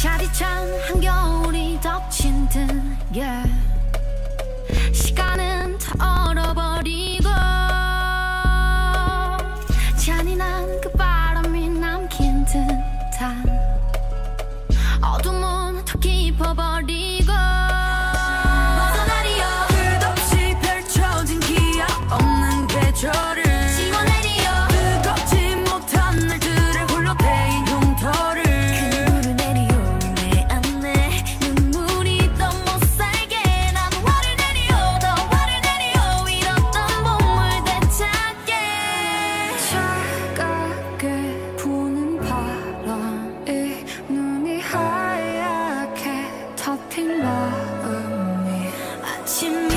차디찬 한겨울이 덮친 듯. 시간은 다 얼어버리고 잔인한 그 바람이 남긴 듯한 어둠은 더 깊어버리고 하얗게 덮인 마음이 아침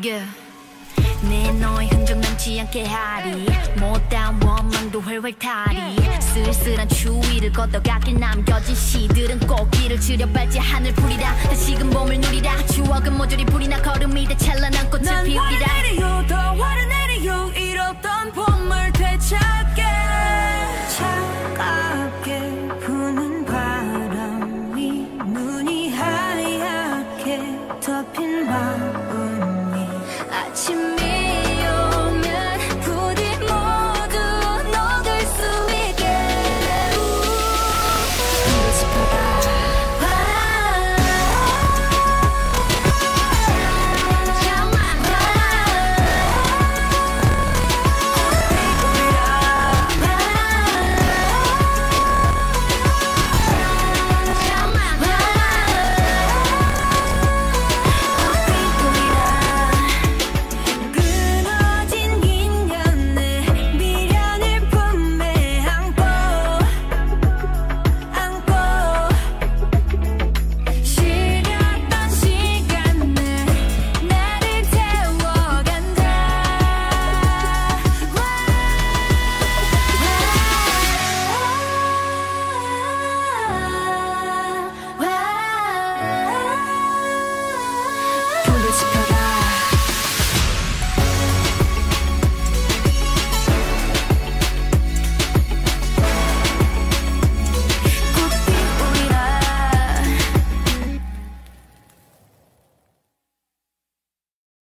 Yeah. 내 너의 흔적 남지 않게 하리. 못다운 원망도 훨훨 타리. 쓸쓸한 추위를 걷어가길 남겨진 시들은 꽃길을 지려 밟지 하늘 풀이라. 다시금 봄을 누리라. 추억은 모조리 불이 나 걸음이 돼 찬란한 꽃을 피우리라 하얗